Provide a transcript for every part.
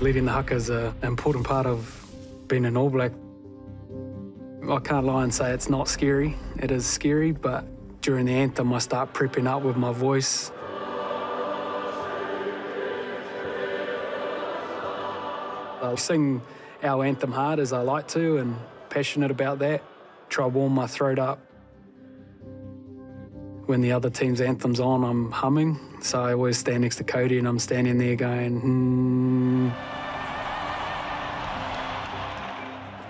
Leading the haka is an important part of being an All Black. I can't lie and say it's not scary. It is scary, but during the anthem, I start prepping up with my voice. I sing our anthem hard as I like to and passionate about that. Try warm my throat up. When the other team's anthem's on, I'm humming. So I always stand next to Codie and I'm standing there going, hmm.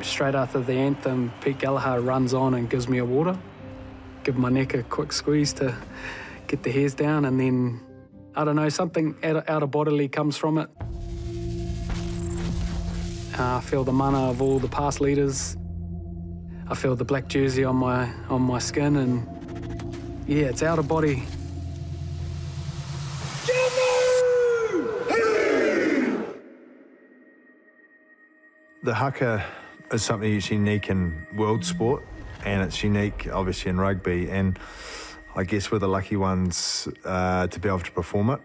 Straight after the anthem, Pete Gallagher runs on and gives me a water. Give my neck a quick squeeze to get the hairs down, and then, I don't know, something out, out of bodily comes from it. Uh, I feel the mana of all the past leaders. I feel the black jersey on my on my skin, and yeah, it's out of body. The haka is something that's unique in world sport, and it's unique, obviously, in rugby. And I guess we're the lucky ones uh, to be able to perform it.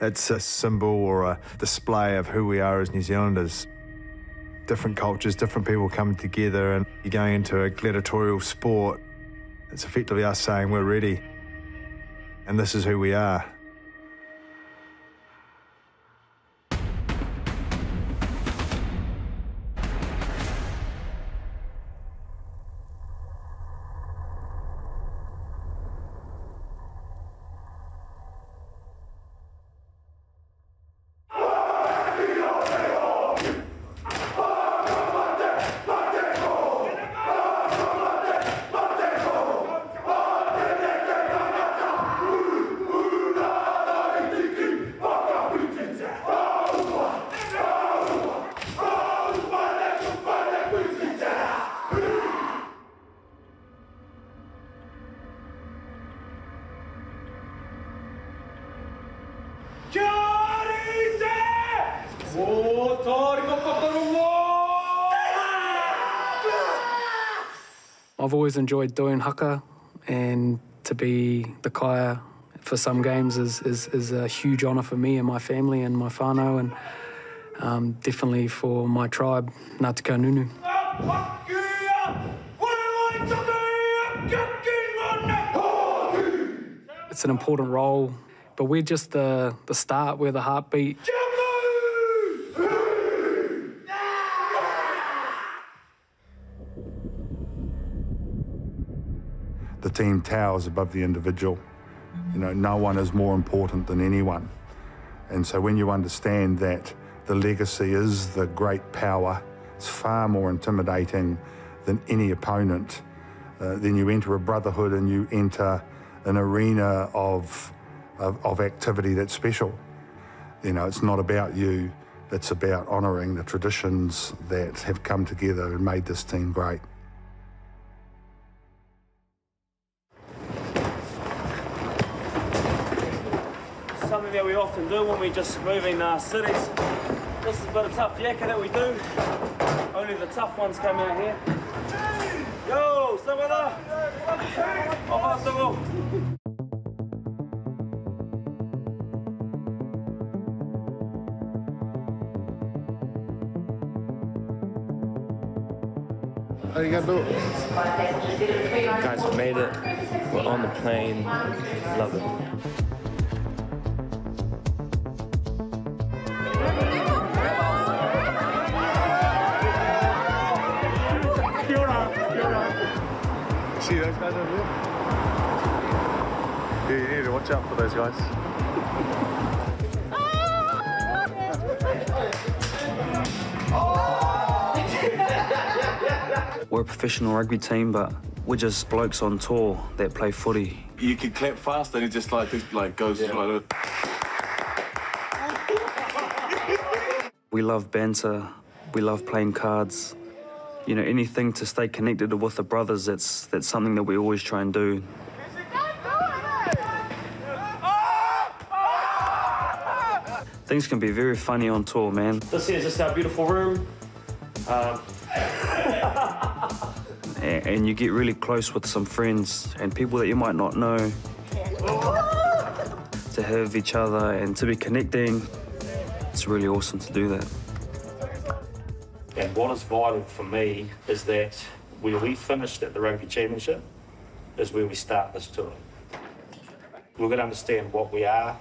It's a symbol or a display of who we are as New Zealanders. Different cultures, different people coming together, and you're going into a gladiatorial sport. It's effectively us saying we're ready, and this is who we are. Always enjoyed doing haka, and to be the kaea for some games is, is, is a huge honour for me and my family and my whānau, and um, definitely for my tribe, Ngāti Nunu. It's an important role, but we're just the, the start, we're the heartbeat. the team towers above the individual. You know, no one is more important than anyone. And so when you understand that the legacy is the great power, it's far more intimidating than any opponent, uh, then you enter a brotherhood and you enter an arena of, of, of activity that's special. You know, it's not about you, it's about honouring the traditions that have come together and made this team great. Something that we often do when we're just moving uh, cities. This is a bit of tough yakka that we do. Only the tough ones come out here. Yo, Samara! Off How you gonna do it? Guys, made it. We're on the plane. Love it. See those guys over there? Yeah, you need to watch out for those guys. We're a professional rugby team, but we're just blokes on tour that play footy. You can clap fast and it just like this, like goes like that. We love banter. We love playing cards. You know, anything to stay connected with the brothers, that's, that's something that we always try and do. Things can be very funny on tour, man. This here is just our beautiful room. Um, A- And you get really close with some friends and people that you might not know. To have each other and to be connecting. It's really awesome to do that. What is vital for me is that where we finished at the Rugby Championship is where we start this tour. We've got to understand what we are,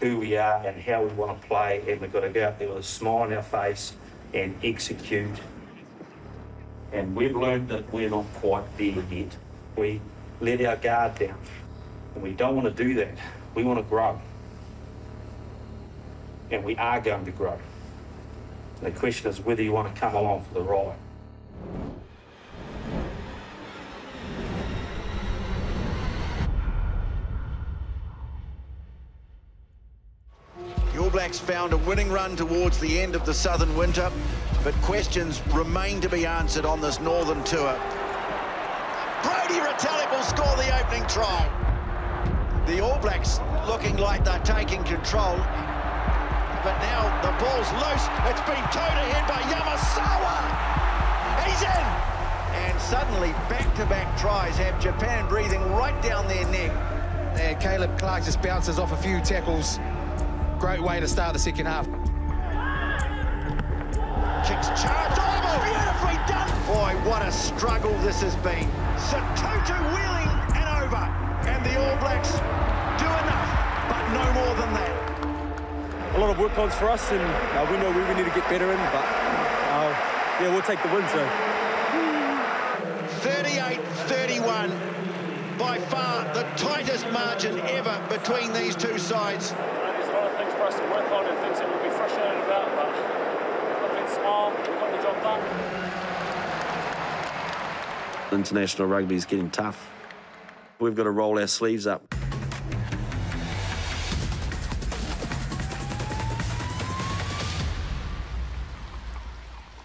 who we are, and how we want to play, and we've got to go out there with a smile on our face and execute. And we've learned that we're not quite there yet. We let our guard down, and we don't want to do that. We want to grow. And we are going to grow. The question is whether you want to come along for the ride. The All Blacks found a winning run towards the end of the Southern Winter, but questions remain to be answered on this Northern Tour. Brodie Retallick will score the opening try. The All Blacks looking like they're taking control, but now the ball's loose. It's been towed ahead by Yamasawa. He's in. And suddenly, back-to-back tries have Japan breathing right down their neck. And Caleb Clarke just bounces off a few tackles. Great way to start the second half. Kicks charge. Oh, beautifully done. Boy, what a struggle this has been. Sotutu wheeling and over. And the All Blacks do enough, but no more than that. A lot of work ons for us, and uh, we know where we need to get better in, but uh, yeah, we'll take the win, so. 38-31. By far the tightest margin ever between these two sides. There's a lot of things for us to work on and things that we'll be frustrated about, but we've got smile, we've got the job done. International rugby is getting tough. We've got to roll our sleeves up.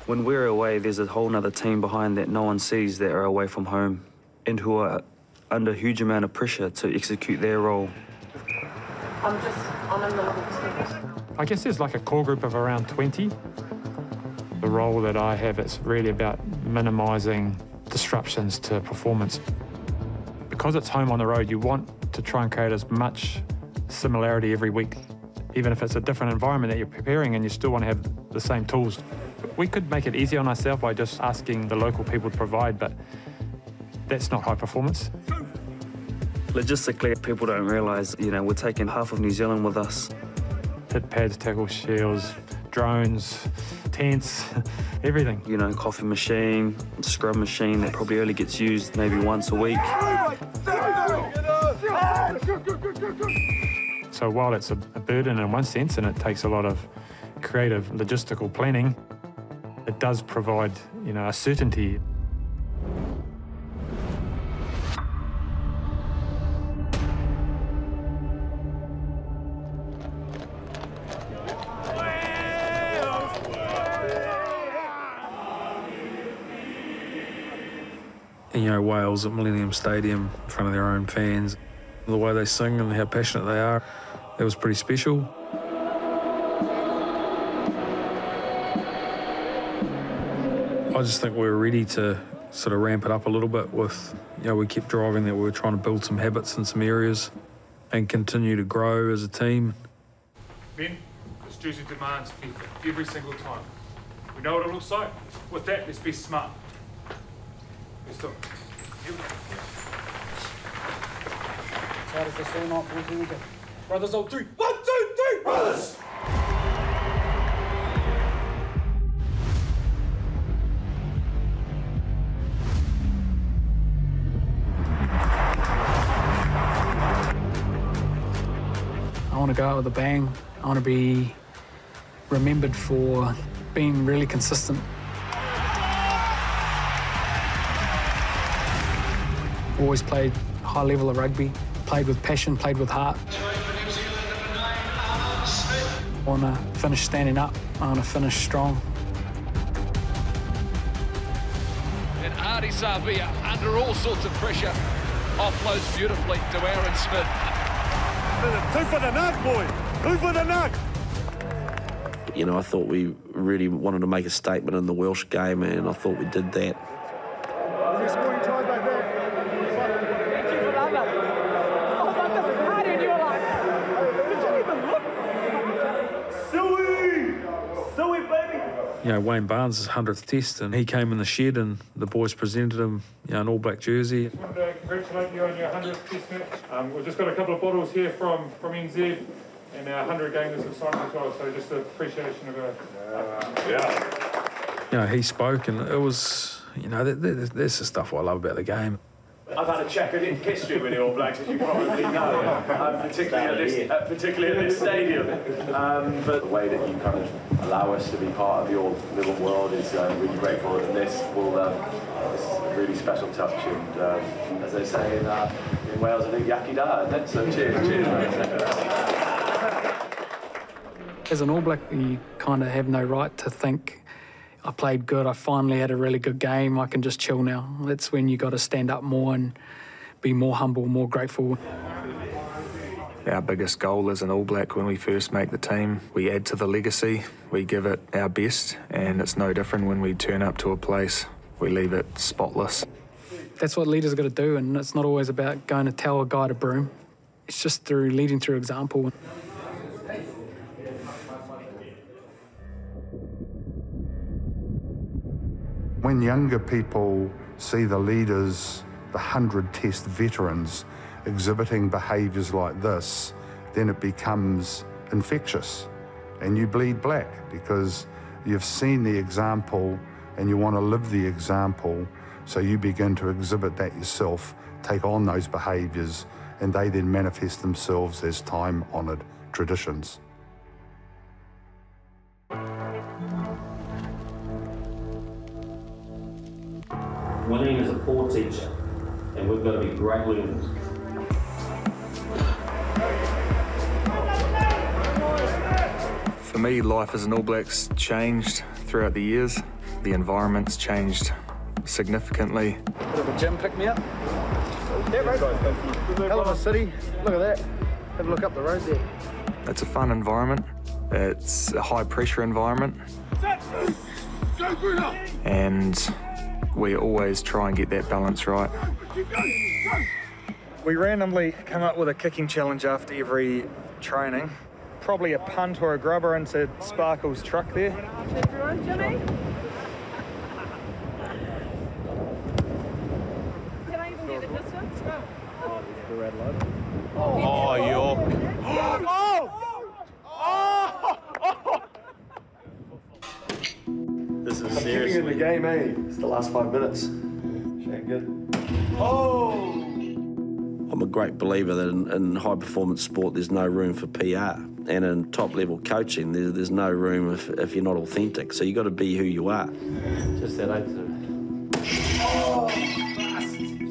When we're away, there's a whole nother team behind that no one sees that are away from home and who are under a huge amount of pressure to execute their role. I'm just on a level two. I guess there's like a core group of around 20. The role that I have is really about minimising disruptions to performance. Because it's home on the road, you want to try and create as much similarity every week, even if it's a different environment that you're preparing and you still want to have the same tools. We could make it easy on ourselves by just asking the local people to provide, but that's not high performance. Logistically, people don't realise, you know, we're taking half of New Zealand with us. Hit pads, tackle shields, drones, tents, everything. You know, coffee machine, scrub machine that probably only gets used maybe once a week. So while it's a, a burden in one sense and it takes a lot of creative logistical planning, it does provide, you know, a certainty. you know, Wales at Millennium Stadium in front of their own fans. The way they sing and how passionate they are, it was pretty special. I just think we were ready to sort of ramp it up a little bit with, you know, we kept driving that we were trying to build some habits in some areas and continue to grow as a team. Ben, this jersey demands effort every single time. We know what it looks like. With that, let's be smart. Let's do it. Here we go. How does this all not boys? Here we go. Brothers on three. One, two, three, brothers! I want to go out with a bang. I want to be remembered for being really consistent. Always played high level of rugby, played with passion, played with heart. I want to finish standing up. I want to finish strong. And Ardie Savea, under all sorts of pressure, offloads beautifully to Aaron Smith. Two for the nug, boy. Two for the nug. You know, I thought we really wanted to make a statement in the Welsh game, and I thought we did that. You know, Wayne Barnes' 100th test, and he came in the shed, and the boys presented him, you know, an all black jersey. I wanted to congratulate you on your 100th test match. Um, we've just got a couple of bottles here from, from NZ and our 100 gamers have signed as well, so just an appreciation of a. Uh, yeah. You know, he spoke, and it was, you know, that, that, that's the stuff I love about the game. I've had a checkered history with the All Blacks, as you probably know, um, particularly, at this, uh, particularly at this stadium. Um, but the way that you kind of allow us to be part of your little world is uh, really grateful, and this will um, a really special touch. And um, as they say in, uh, in Wales, I think iechyd da. So cheers, cheers, mate. As an All Black, you kind of have no right to think I played good. I finally had a really good game. I can just chill now. That's when you got to stand up more and be more humble, more grateful. Our biggest goal as an All Black when we first make the team, we add to the legacy, we give it our best, and it's no different when we turn up to a place, we leave it spotless. That's what leaders got to do, and it's not always about going to tell a guy to broom. It's just through leading through example. When younger people see the leaders, the 100 test veterans, exhibiting behaviours like this, then it becomes infectious and you bleed black because you've seen the example and you want to live the example. So you begin to exhibit that yourself, take on those behaviours, and they then manifest themselves as time honoured traditions. Winning is a poor teacher, and we've got to be great learners. For me, life as an All Blacks changed throughout the years. The environment's changed significantly. Bit of a gym pick me up. Yeah, mate. Hell of a city. Look at that. Have a look up the road there. It's a fun environment. It's a high pressure environment. And we always try and get that balance right. We randomly come up with a kicking challenge after every training. Probably a punt or a grubber into Sparkle's truck there. Everyone, Jimmy? Oh, I'm kicking serious. in the game, eh? It's the last five minutes. Shane good. Oh! I'm a great believer that in, in high performance sport, there's no room for PR. And in top level coaching, there, there's no room if, if you're not authentic. So you've got to be who you are. Just that eight to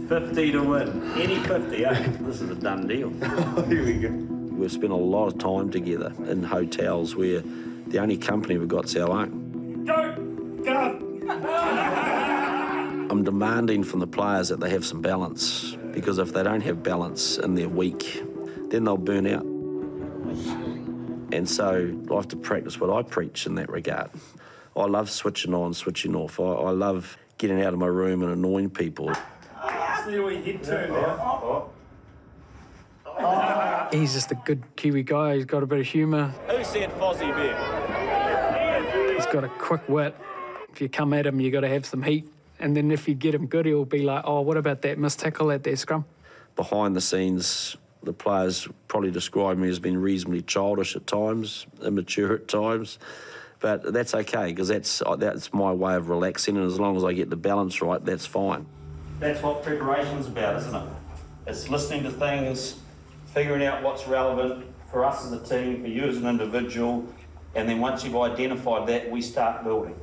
50 to win. Any 50, eh? This is a done deal. Here we go. We've spent a lot of time together in hotels where the only company we've got's our own. I'm demanding from the players that they have some balance because if they don't have balance and they're weak, then they'll burn out. And so I have to practice what I preach in that regard. I love switching on, switching off. I, I love getting out of my room and annoying people. See the way head turn now. He's just a good Kiwi guy. He's got a bit of humour. Who said Fozzie Bear? He's got a quick wit. If you come at him, you got to have some heat. And then if you get him good, he'll be like, "Oh, what about that missed tackle at their scrum?" Behind the scenes, the players probably describe me as being reasonably childish at times, immature at times. But that's okay because that's uh, that's my way of relaxing, and as long as I get the balance right, that's fine. That's what preparation's about, isn't it? It's listening to things, figuring out what's relevant for us as a team, for you as an individual, and then once you've identified that, we start building.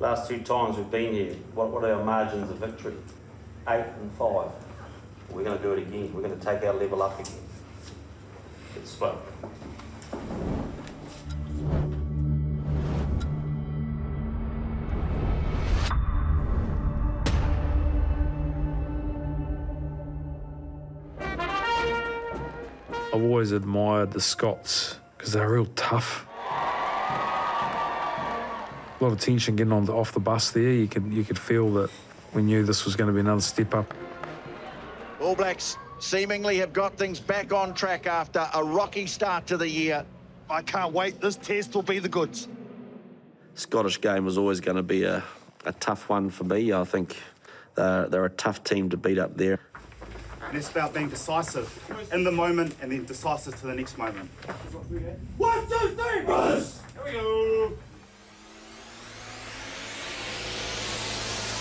Last two times we've been here, what, what are our margins of victory? Eight and five. We're going to do it again. We're going to take our level up again. It's slow. I've always admired the Scots because they're real tough. A lot of tension getting on the, off the bus there. You could you could feel that we knew this was going to be another step up. All Blacks seemingly have got things back on track after a rocky start to the year. I can't wait. This test will be the goods. Scottish game was always going to be a, a tough one for me. I think they're, they're a tough team to beat up there. And it's about being decisive in the moment and then decisive to the next moment. One, two, three, brothers! Here we go.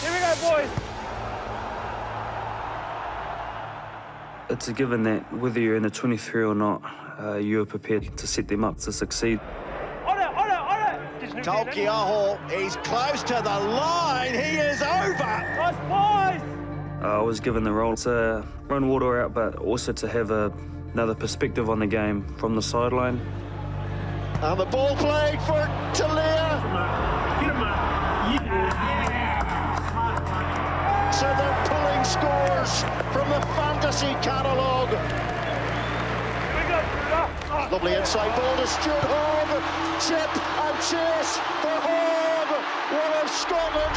Here we go, boys. It's a given that whether you're in the 23 or not, uh, you are prepared to set them up to succeed. Taukei'aho, he's close to the line. He is over. Nice boys. Uh, I was given the role to run water out, but also to have a, another perspective on the game from the sideline. And the ball played for Telea. Scores from the fantasy catalogue. Lovely inside ball to Stuart Hogg. Chip and chase for Hogg. One of Scotland.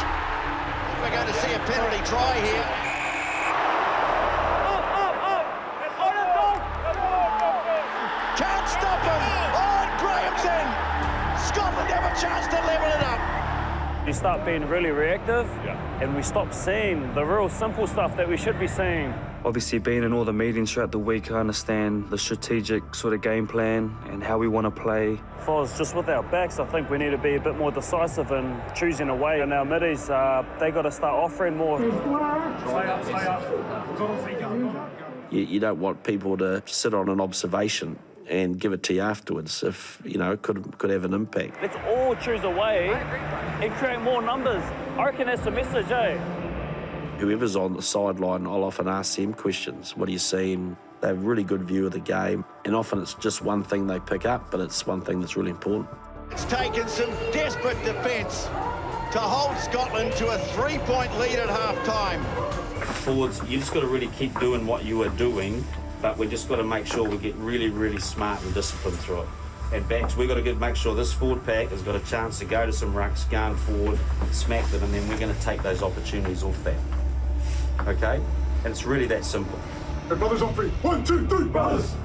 We're going to see a penalty try here. Can't stop him. Oh, and Graham's in. Scotland have a chance to level it up. You start being really reactive, and we stop seeing the real simple stuff that we should be seeing. Obviously, being in all the meetings throughout the week, I understand the strategic sort of game plan and how we want to play. As far as just with our backs, I think we need to be a bit more decisive in choosing a way. In our middies, uh, they got to start offering more. You, you don't want people to sit on an observation and give it to you afterwards if, you know, it could, could have an impact. Let's all choose a way and create more numbers. I reckon that's the message, eh? Whoever's on the sideline, I'll often ask them questions. What are you seeing? They have a really good view of the game. And often it's just one thing they pick up, but it's one thing that's really important. It's taken some desperate defence to hold Scotland to a three-point lead at half-time. Forwards, you just got to really keep doing what you are doing, but we just got to make sure we get really, really smart and disciplined through it. And backs, we've got to make sure this forward pack has got a chance to go to some rucks, going forward, smack them, and then we're going to take those opportunities off that. Okay? And it's really that simple. Hey, brothers on three. One, two, three, brothers!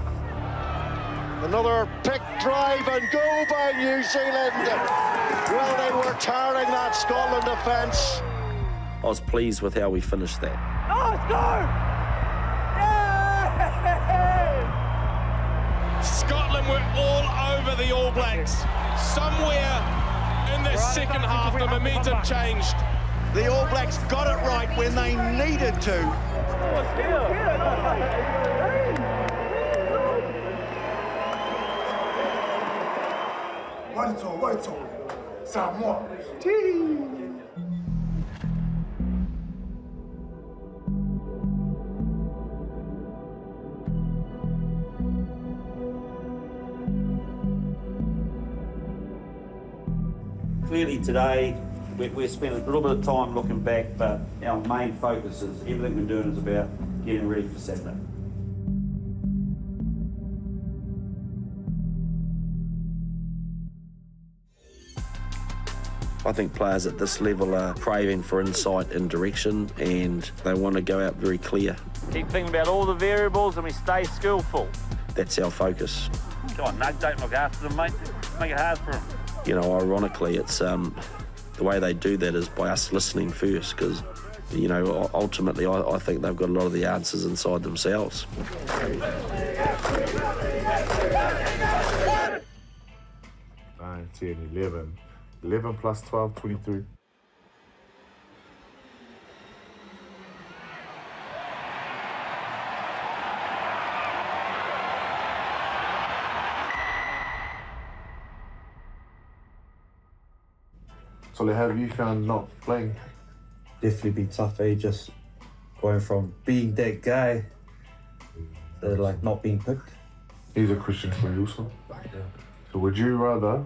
Another pick drive and goal by New Zealand. Well, they were tearing that Scotland defence. I was pleased with how we finished that. Oh, let's go! Scotland were all over the All Blacks. Somewhere in the second half, the momentum changed. The All Blacks got it right when they needed to. Waito, Waito. Samoa. Clearly today, we, we spent a little bit of time looking back, but our main focus is everything we're doing is about getting ready for Saturday. I think players at this level are craving for insight and direction, and they want to go out very clear. Keep thinking about all the variables and we stay skillful. That's our focus. Come on, Nug, don't look after them, mate. Make it hard for them. You know, ironically, it's um, the way they do that is by us listening first, because you know, ultimately, I, I think they've got a lot of the answers inside themselves. Nine, 10, 11. 11 plus 12, 23. So have you found not playing? Definitely been tough, eh? Just going from being that guy to like not being picked. Here's a question for you, also. So would you rather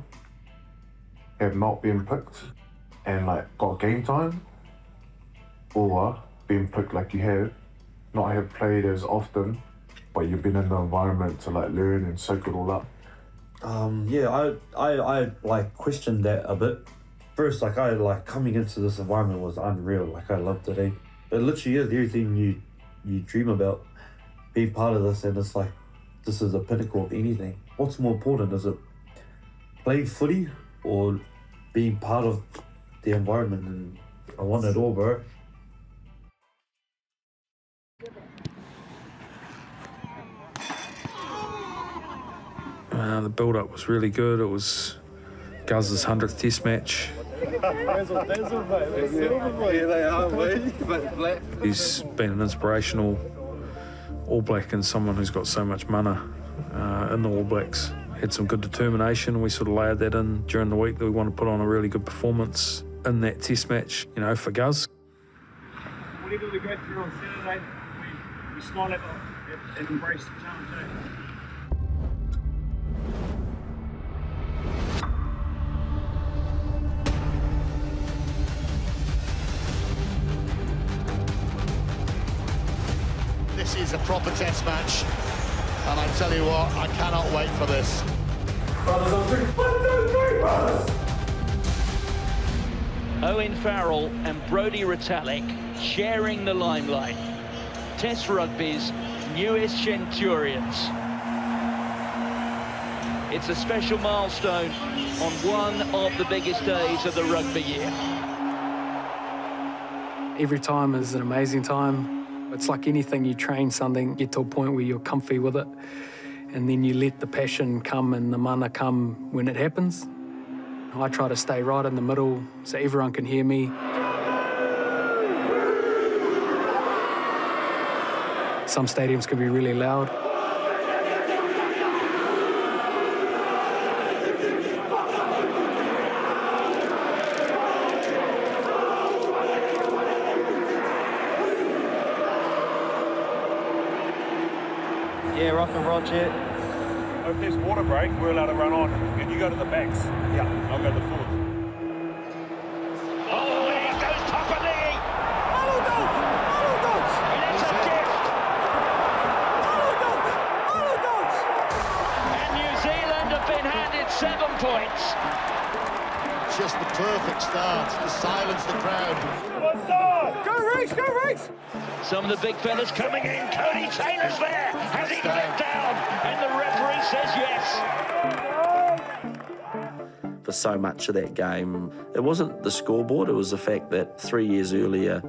have not been picked and like got game time, or being picked like you have, not have played as often, but you've been in the environment to like learn and soak it all up? Um, yeah, I, I, I like questioned that a bit. First, like I like coming into this environment was unreal. Like I loved it. Eh? It literally is everything you you dream about. Being part of this, and it's like this is the pinnacle of anything. What's more important? Is it playing footy or being part of the environment, and I want it all, bro. Uh, the build up was really good. It was Guz's 100th test match. He's been an inspirational All Black and someone who's got so much mana uh, in the All Blacks. Had some good determination. We sort of layered that in during the week that we want to put on a really good performance in that test match, you know, for Guz. Whatever we go through on Saturday, we, we smile at it and embrace the challenge. A proper test match, and I tell you what, I cannot wait for this. Brothers on three. One, two, three, brothers! Owen Farrell and Brodie Retallick sharing the limelight. Test Rugby's newest Centurions. It's a special milestone on one of the biggest days of the rugby year. Every time is an amazing time. It's like anything, you train something, get to a point where you're comfy with it, and then you let the passion come and the mana come when it happens. I try to stay right in the middle so everyone can hear me. Some stadiums can be really loud. Jet. If there's water break, we're allowed to run on. And you go to the backs. Yeah. I'll go to the forwards. Some of the big fellas coming in. Codie Taylor's there. Has he let down? And the referee says yes. for so much of that game. It wasn't the scoreboard, it was the fact that three years earlier,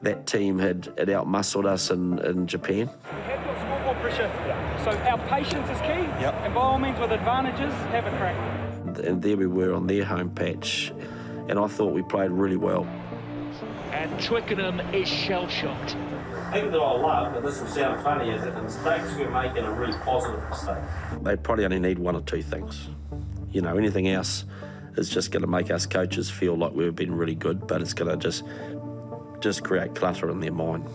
that team had, had outmuscled us in, in Japan. We have got scoreboard pressure, so our patience is key. And by all means, with advantages, have a crack. And there we were on their home patch, and I thought we played really well. And Twickenham is shell-shocked. The thing that I love, and this will sound funny, is that the mistakes we're making are really positive mistakes. They probably only need one or two things. You know, anything else is just going to make us coaches feel like we've been really good, but it's going to just just create clutter in their mind.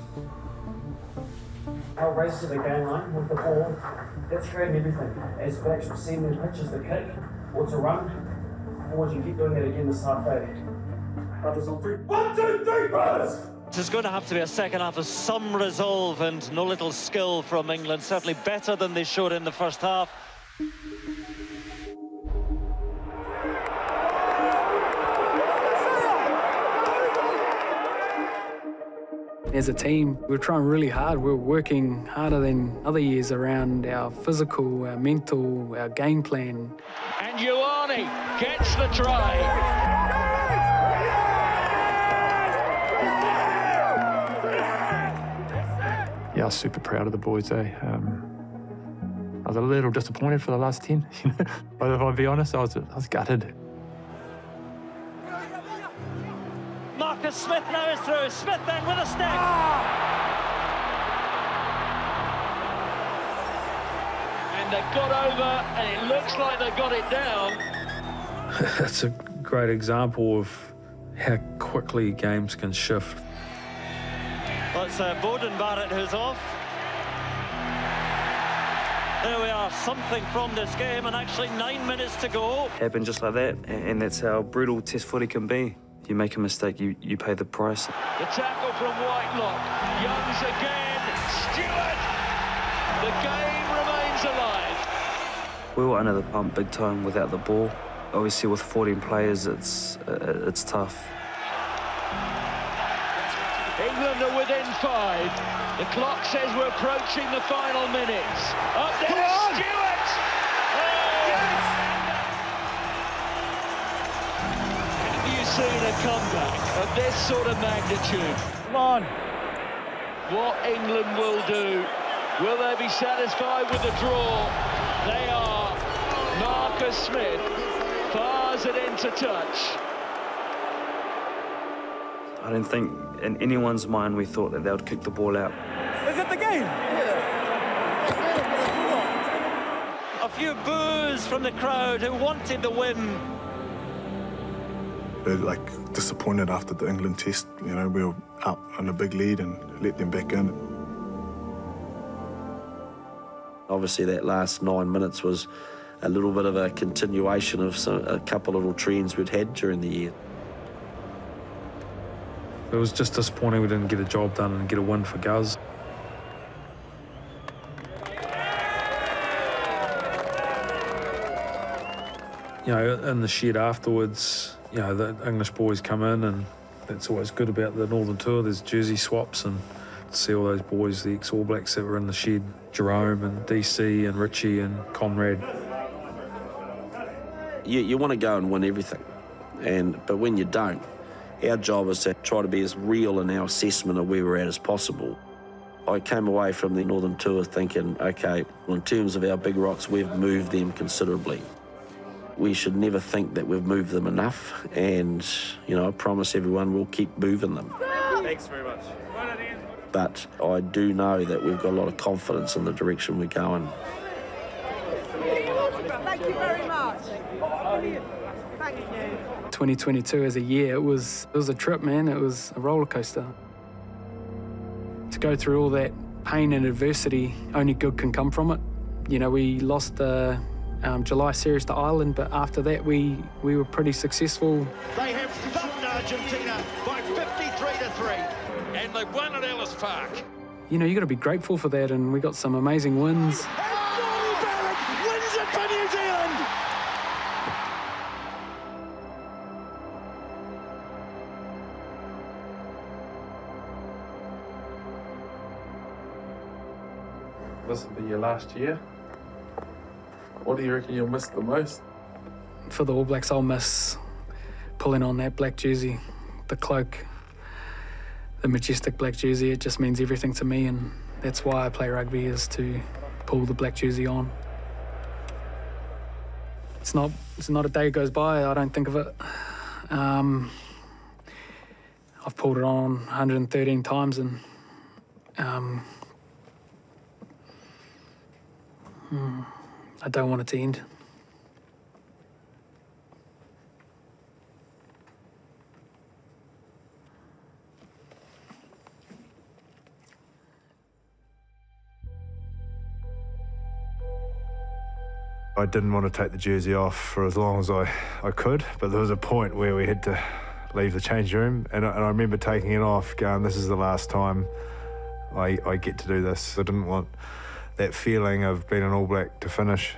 Our race to the game line with the ball, that's creating everything. As backs receive their pitch as the kick, or to run, forwards you keep doing it again this half day. Brothers on three. One, two, three, brothers! There's going to have to be a second half of some resolve and no little skill from England. Certainly better than they showed in the first half. As a team, we're trying really hard. We're working harder than other years around our physical, our mental, our game plan. And Ioane gets the try. Yeah, I was super proud of the boys, eh? Um, I was a little disappointed for the last 10, you know? but if I'll be honest, I was, I was gutted. Marcus Smith now is through. Smith then with a stick. And they got over, and it looks like they got it down. That's a great example of how quickly games can shift. Well, it's uh, Beauden Barrett who's off. There we are, something from this game, and actually nine minutes to go. Happened just like that, and that's how brutal test footy can be. You make a mistake, you, you pay the price. The tackle from Whitelock. Youngs again. Steward. The game remains alive. We were under the pump big time without the ball. Obviously, with 14 players, it's uh, it's tough. England are within five. The clock says we're approaching the final minutes. Up there, Steward. Oh! seen a comeback of this sort of magnitude. Come on. What England will do. Will they be satisfied with the draw? They are. Marcus Smith fires it into touch. I don't think in anyone's mind we thought that they would kick the ball out. Is it the game? A few boos from the crowd who wanted the win. They're like disappointed after the England test. You know, we were up on a big lead and let them back in. Obviously, that last nine minutes was a little bit of a continuation of some, a couple of little trends we'd had during the year. It was just disappointing we didn't get a job done and get a win for Guz. You know, in the shed afterwards, you know, the English boys come in and that's always good about the Northern Tour. There's jersey swaps and see all those boys, the ex-All Blacks that were in the shed, Jerome and DC and Richie and Conrad. You, you want to go and win everything, and but when you don't, our job is to try to be as real in our assessment of where we're at as possible. I came away from the Northern Tour thinking, okay, well, in terms of our big rocks, we've moved them considerably. We should never think that we've moved them enough, and you know, I promise everyone we'll keep moving them. Thanks very much. But I do know that we've got a lot of confidence in the direction we're going. Thank you very much. Thank you. 2022 as a year, it was it was a trip, man. It was a roller coaster. To go through all that pain and adversity, only good can come from it. You know, we lost the um, July series to Ireland, but after that, we we were pretty successful. They have thumped Argentina by 53 to 3. And they've won at Ellis Park. You know, you got to be grateful for that, and we got some amazing. Wins This will be your last year. What do you reckon you'll miss the most? For the All Blacks, I'll miss pulling on that black jersey, the cloak, the majestic black jersey. It just means everything to me, and that's why I play rugby is to pull the black jersey on. It's not. It's not a day goes by. I don't think of it. Um, I've pulled it on 113 times, and um, hmm, I don't want it to end. I didn't want to take the jersey off for as long as I, I could, but there was a point where we had to leave the change room, and I, and I remember taking it off, going, "This is the last time I, I get to do this." I didn't want that feeling of being an All Black to finish.